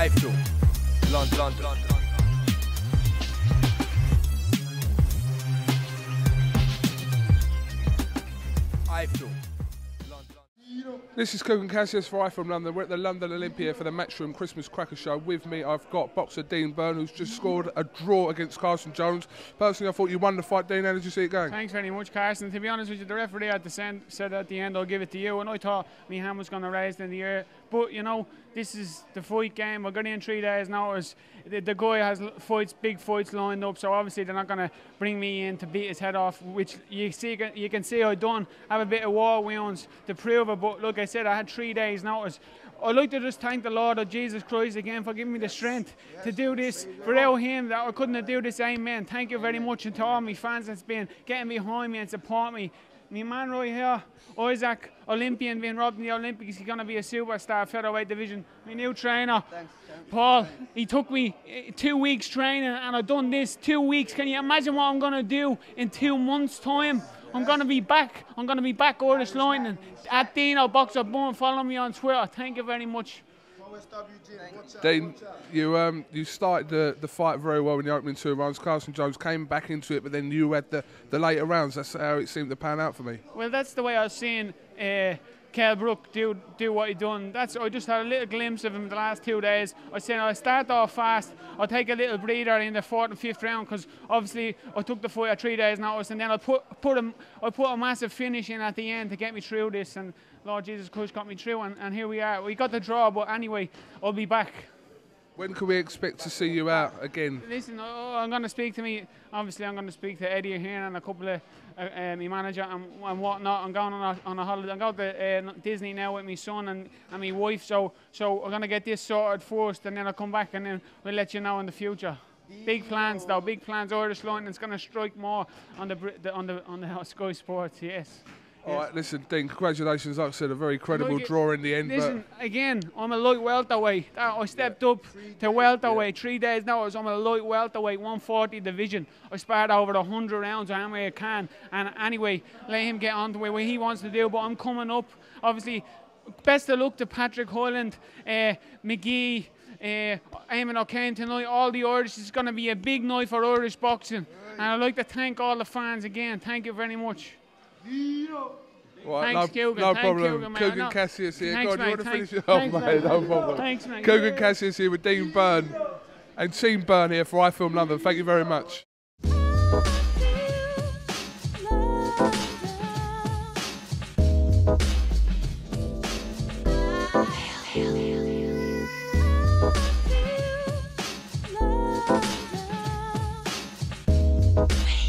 iFilm, London, London, London. iFilm. This is Kugan Cassius for iFilm London. We're at the London Olympia for the Matchroom Christmas Cracker Show. With me, I've got boxer Dean Byrne, who's just scored a draw against Carson Jones. Personally, I thought you won the fight, Dean. How did you see it going? Thanks very much, Carson. To be honest with you, the referee at the end said at the end, I'll give it to you. And I thought my hand was going to raise in the air. But, you know, this is the fight game. We're getting in three days now. The, the guy has fights, big fights lined up. So obviously they're not going to bring me in to beat his head off, which you see, you can see I done. have a bit of war wounds to prove it. But like I said, I had three days notice. I'd like to just thank the Lord of Jesus Christ again for giving me the strength to do this. Without Him, that I couldn't have do this. Amen. Thank you very much, and to all my fans that's been getting behind me and support me. My man right here, Isaac, Olympian, being robbed in the Olympics. He's going to be a superstar featherweight division. My new trainer, Thanks, Paul. He took me eh, two weeks training, and I've done this two weeks. Can you imagine what I'm going to do in two months' time? I'm going to be back. I'm going to be back Irish Line at Dino Boxer Boom. Follow me on Twitter. Thank you very much. Dean, you um, you started the, the fight very well in the opening two rounds. Carson Jones came back into it, but then you had the, the later rounds. That's how it seemed to pan out for me. Well, that's the way I've seen uh, Kell Brook do do what he done. That's I just had a little glimpse of him the last two days. I said I start off fast. I'll take a little breather in the fourth and fifth round because obviously I took the fight uh, at three days notice, and then I put put a I put a massive finish in at the end to get me through this. And Lord Jesus Christ got me through, and, and here we are. We got the draw, but anyway, I'll be back. When can we expect to see you out again? Listen, oh, I'm going to speak to me. Obviously, I'm going to speak to Eddie here and a couple of uh, uh, my manager and, and whatnot. I'm going on a, on a holiday. I'm going to uh, Disney now with my son and, and my wife. So so I'm going to get this sorted first, and then I'll come back and then we'll let you know in the future. Big plans though, big plans. Irish. It's going to strike more on the, the on the on the Sky Sports. Yes. All right, listen, Dean, congratulations. Like I said, a very credible like draw in the end. Listen, again, I'm a light welterweight. I stepped up to welterweight three days now. I'm a light welterweight, 140 division. I sparred over 100 rounds any way I can. And anyway, let him get on to what he wants to do. But I'm coming up. Obviously, best of luck to Patrick Holland, uh, McGee, uh, Eamon O'Kane tonight. All the Irish. It's going to be a big night for Irish boxing. And I'd like to thank all the fans again. Thank you very much. Right, Thanks, no, Gilgan. No Thank problem. Gilgan, Cassius here. Thanks, God, you want to finish it off, mate? mate? No problem. Thanks, mate. Kugan Cassius here with Dean Byrne and Team Byrne here for iFilm London. Thank you very much. Wait.